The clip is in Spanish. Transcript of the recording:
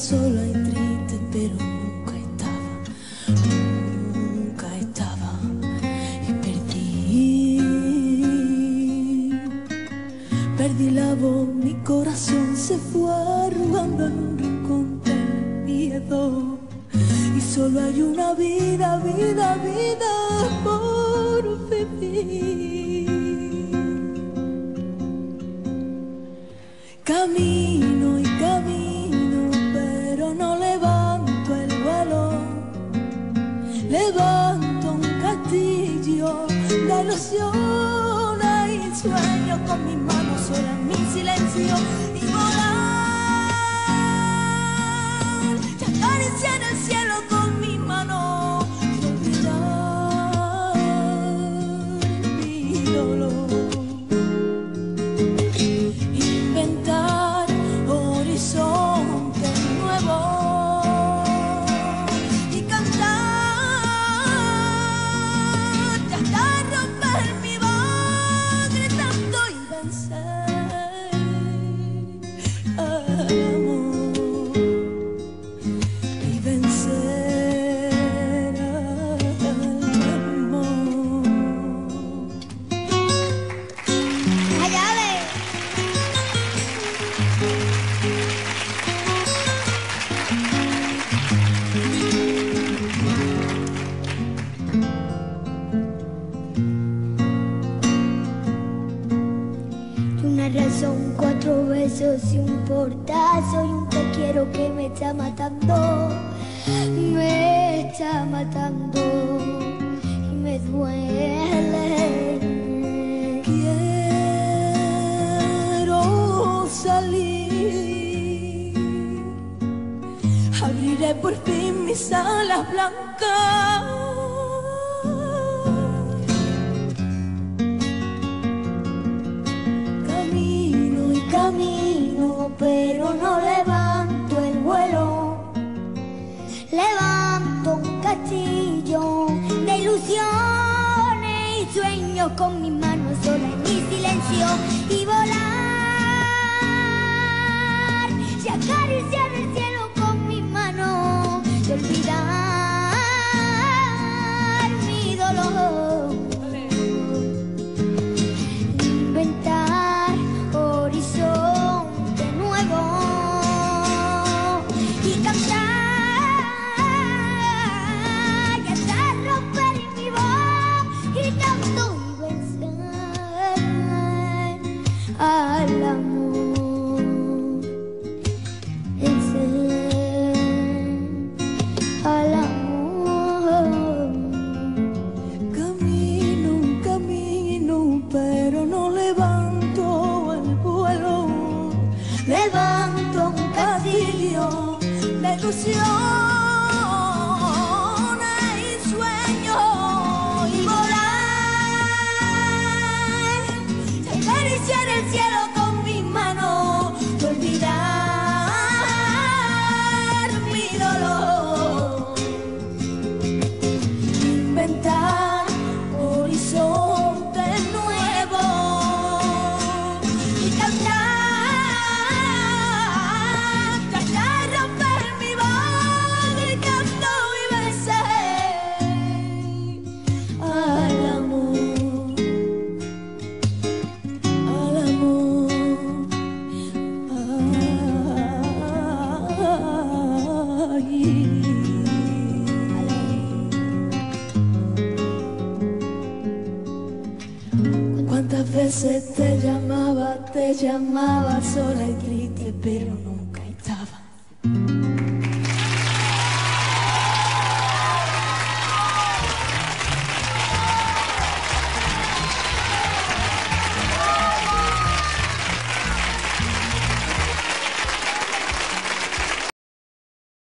sola y triste, pero nunca estaba, nunca estaba y perdí. Perdí la voz, mi corazón se fue arrugando en un rincón miedo. Y solo hay una vida, vida, vida por vivir. Camino, Levanto un castillo de ilusiones y sueño con mis manos sola en mi silencio besos y un portazo y un te quiero que me está matando, me está matando y me duele. Quiero salir, abriré por fin mis alas blancas. Con mis manos sola en mi silencio pero no levanto veces te llamaba, te llamaba sola y triste, pero no